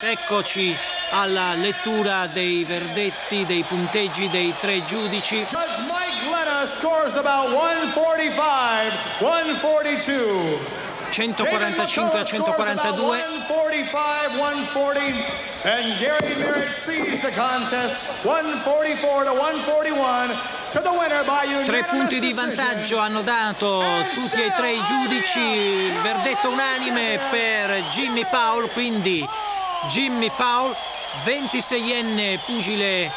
Eccoci alla lettura dei verdetti, dei punteggi dei tre giudici. Mike Lena scores about 145, 142. 145 a 142. 145, 140, and Gary Merritt sees the contest 144 to 141 to the winner by unanimous Tre punti di vantaggio hanno dato tutti e tre i giudici. Il verdetto unanime per Jimmy Powell, quindi Jimmy Powell, 26enne pugile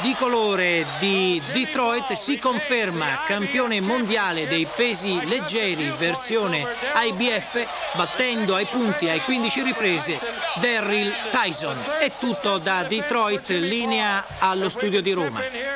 di colore di Detroit, si conferma campione mondiale dei pesi leggeri versione IBF, battendo ai punti ai 15 riprese Daryl Tyson. È tutto da Detroit, linea allo studio di Roma.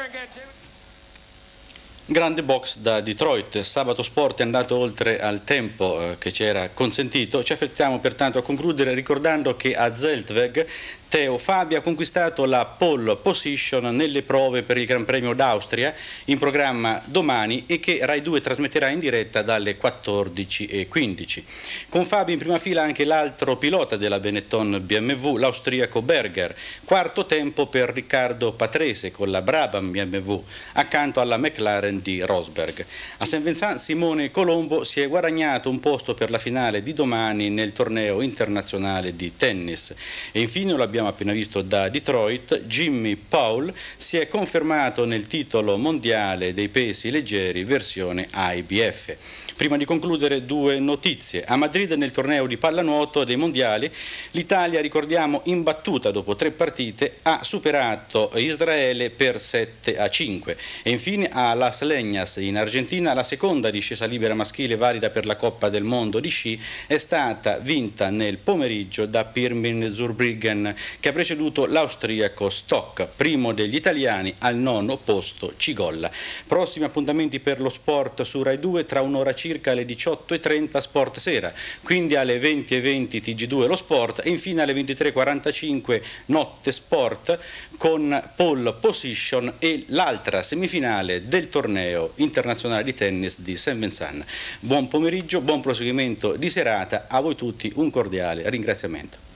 Grande box da Detroit, sabato sport è andato oltre al tempo eh, che ci era consentito, ci affrettiamo pertanto a concludere ricordando che a Zeltweg Teo Fabi ha conquistato la pole position nelle prove per il Gran Premio d'Austria in programma domani e che Rai 2 trasmetterà in diretta dalle 14.15. Con Fabi in prima fila anche l'altro pilota della Benetton BMW, l'austriaco Berger, quarto tempo per Riccardo Patrese con la Brabham BMW accanto alla McLaren di Rosberg. A Saint Vincent Simone Colombo si è guadagnato un posto per la finale di domani nel torneo internazionale di tennis e infine lo abbiamo appena visto da Detroit, Jimmy Powell si è confermato nel titolo mondiale dei pesi leggeri versione IBF. Prima di concludere due notizie. A Madrid nel torneo di pallanuoto dei mondiali l'Italia, ricordiamo, imbattuta dopo tre partite ha superato Israele per 7 a 5 e infine a Las Leñas in Argentina la seconda discesa libera maschile valida per la Coppa del Mondo di sci è stata vinta nel pomeriggio da Pirmin Zurbriggen che ha preceduto l'austriaco Stock, primo degli italiani al nono posto Cigolla. Prossimi appuntamenti per lo sport su Rai 2 tra un'ora circa alle 18.30 Sport Sera, quindi alle 20.20 TG2 lo Sport e infine alle 23.45 Notte Sport con pole position e l'altra semifinale del torneo internazionale di tennis di Saint Vincent. Buon pomeriggio, buon proseguimento di serata, a voi tutti un cordiale ringraziamento.